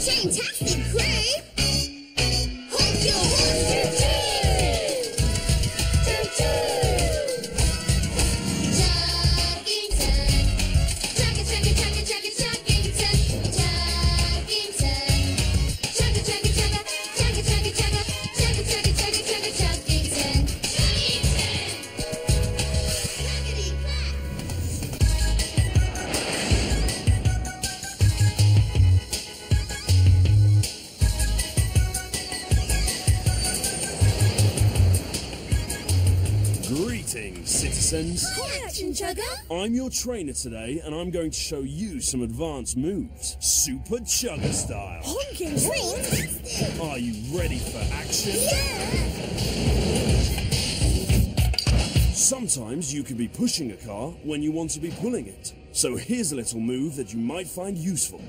fantastic crew. Citizens. Hi, Action Chugger. I'm your trainer today, and I'm going to show you some advanced moves. Super Chugger style. Honking horn. Are you ready for action? Yeah! Sometimes you can be pushing a car when you want to be pulling it. So here's a little move that you might find useful.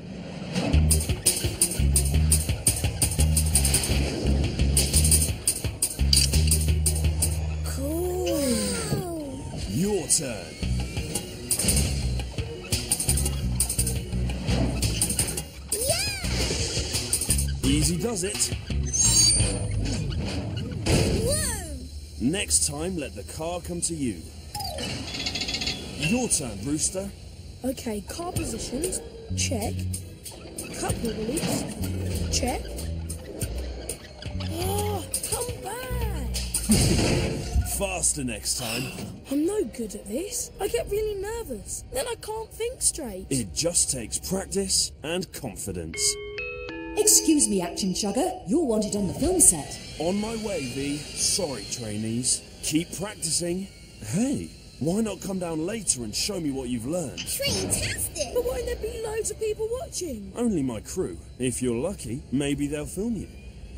Your turn. Easy does it. Whoa. Next time, let the car come to you. Your turn, Brewster. Okay, car positions. Check. Couple release. Check. Oh, come back. Faster next time. I'm no good at this. I get really nervous. Then I can't think straight. It just takes practice and confidence. Excuse me, Action Chugger. You're wanted on the film set. On my way, Vee. Sorry, trainees. Keep practicing. Hey, why not come down later and show me what you've learned? Fantastic. But won't there be loads of people watching? Only my crew. If you're lucky, maybe they'll film you.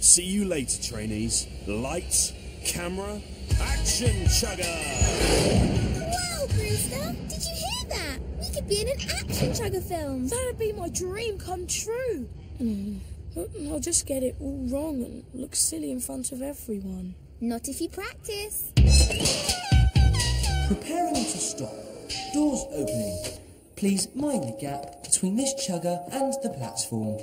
See you later, trainees. Lights, camera, action, chugger! Wow, Brewster. Did you hear that? We could be in an Action Chugger film. That'd be my dream come true. But I'll just get it all wrong and look silly in front of everyone. Not if you practice. Preparing to stop. Doors opening. Please mind the gap between this chugger and the platform.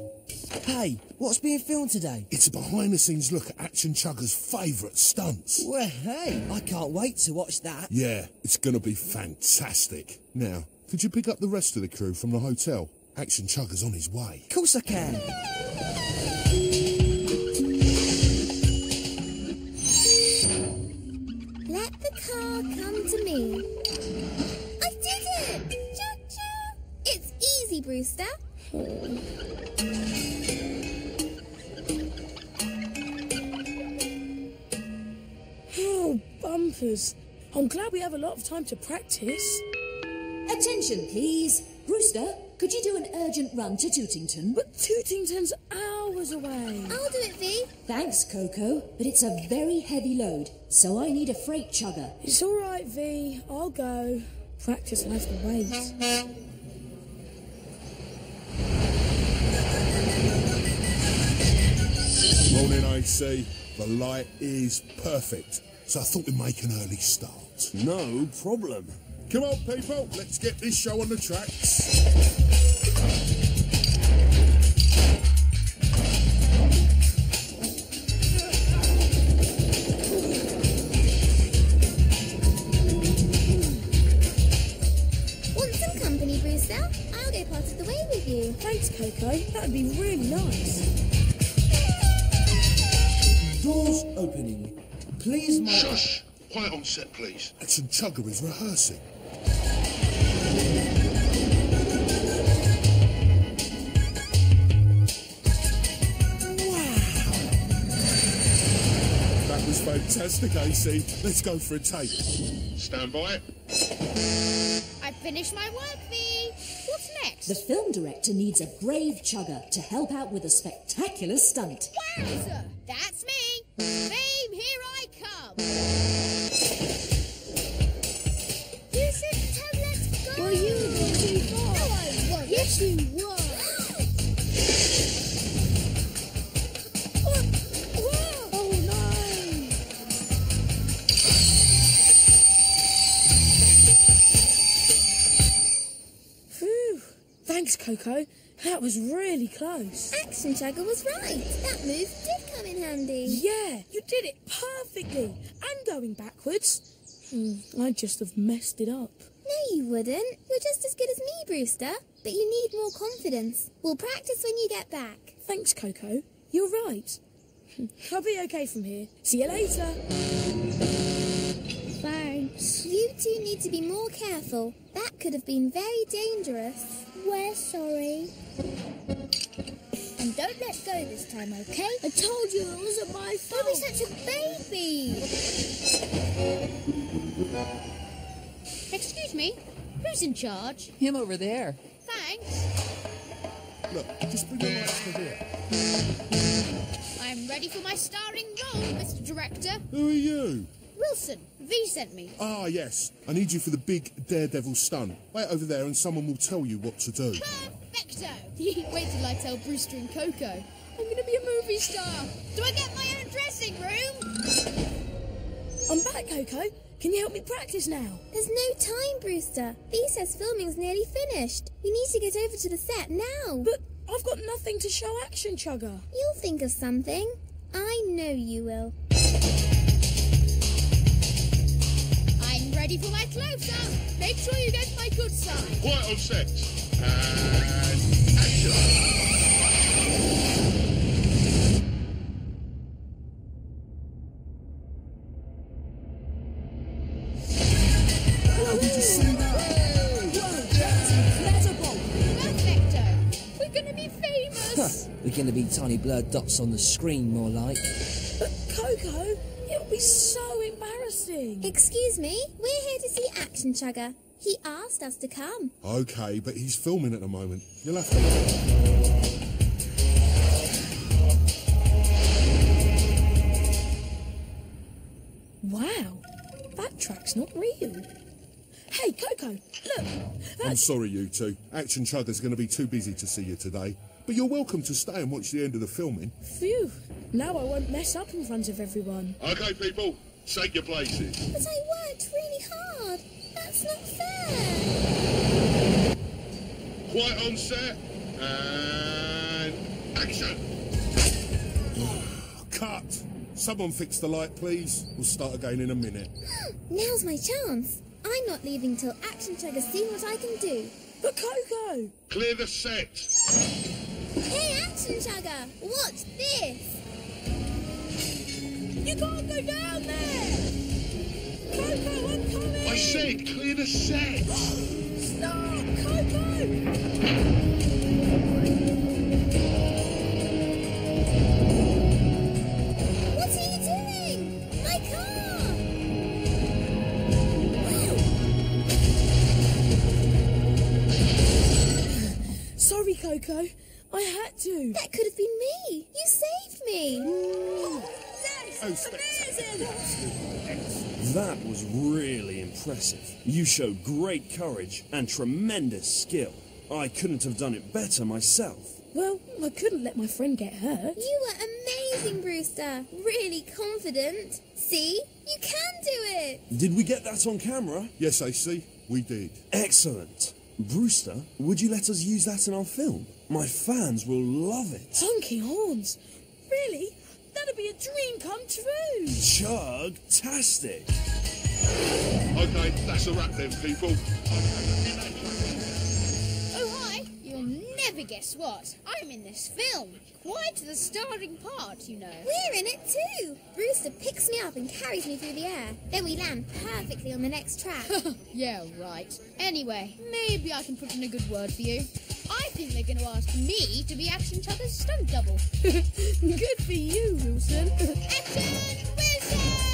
Hey, what's being filmed today? It's a behind the scenes look at Action Chugger's favourite stunts. Well, hey, I can't wait to watch that. Yeah, it's going to be fantastic. Now, could you pick up the rest of the crew from the hotel? Action Chugger's on his way. Of course I can. Let the car come to me. Oh, bumpers. I'm glad we have a lot of time to practice. Attention, please. Brewster, could you do an urgent run to Tootington? But Tootington's hours away. I'll do it, Vee. Thanks, Koko, but it's a very heavy load, so I need a freight chugger. It's all right, Vee. I'll go. Practice will have to wait. Morning, AC. The light is perfect. So I thought we'd make an early start. No problem. Come on, people, let's get this show on the tracks. Want some company, Brewster? I'll go opening. Please mind. Shush! Quiet on set, please. Action Chugger is rehearsing. That was fantastic, AC. Let's go for a take. Stand by. I finished my work, Vee. What's next? The film director needs a brave chugger to help out with a spectacular stunt. Wowzer! That's me. Fame, here I come. You should tell let's go. Well, you were too far. No, I won't. Yes, you were. Oh. Thanks, Koko. That was really close. Action Chugger was right. That move did come in handy. Yeah, you did it perfectly. And going backwards. Hmm, I just have messed it up. No, you wouldn't. You're just as good as me, Brewster. But you need more confidence. We'll practice when you get back. Thanks, Koko. You're right. I'll be okay from here. See you later. Thanks. You two need to be more careful. That could have been very dangerous. We're sorry. And don't let go this time, okay? I told you it wasn't my fault. Don't be such a baby. Excuse me, who's in charge? Him over there. Thanks. Look, just bring the lights to here. I'm ready for my starring role, Mr. Director. Who are you? Wilson, Vee sent me. Ah, yes. I need you for the big daredevil stunt. Wait over there and someone will tell you what to do. Perfecto! Wait till I tell Brewster and Koko. I'm gonna be a movie star. Do I get my own dressing room? I'm back, Koko. Can you help me practice now? There's no time, Brewster. Vee says filming's nearly finished. We need to get over to the set now. But I've got nothing to show Action Chugger. You'll think of something. I know you will. Ready for my close-up. Make sure you get my good side. Quiet on set. And action. Wow, did you see that? Whoa, that's incredible! Perfecto! We're gonna be famous! We're going to be tiny blurred dots on the screen, more like. But Koko, it'll be so embarrassing. Excuse me, we're here to see Action Chugger. He asked us to come. Okay, but he's filming at the moment. You'll have to. Wow, that track's not real. Hey, Koko, look. I'm sorry, you two. Action Chugger's going to be too busy to see you today. But you're welcome to stay and watch the end of the filming. Phew. Now I won't mess up in front of everyone. Okay, people, take your places. But I worked really hard. That's not fair. Quiet on set. And action. Oh, cut. Someone fix the light, please. We'll start again in a minute. Now's my chance. I'm not leaving till Action Chugger's seen what I can do. But Koko! Clear the set. Hey, Action Chugger, watch this. You can't go down there! Koko, I'm coming! I said clear the set. Stop! Koko! What are you doing? My car! Sorry, Koko. I had to. That could have been me. You saved me. Oh, spectacular. That was really impressive. You showed great courage and tremendous skill. I couldn't have done it better myself. Well, I couldn't let my friend get hurt. You were amazing, Brewster. Really confident. See? You can do it. Did we get that on camera? Yes, I see. we did. Excellent. Brewster, would you let us use that in our film? My fans will love it. Honky horns. Really? That'd be a dream come true. Chug-tastic. Okay, that's a wrap then, people. Oh, hi! You'll never guess what. I'm in this film. Quite the starring part, you know. We're in it too. Brewster picks me up and carries me through the air. Then we land perfectly on the next track. yeah, right. Anyway, maybe I can put in a good word for you. I think they're going to ask me to be Action Chugger's stunt double. Good for you, Wilson. Action! Wilson!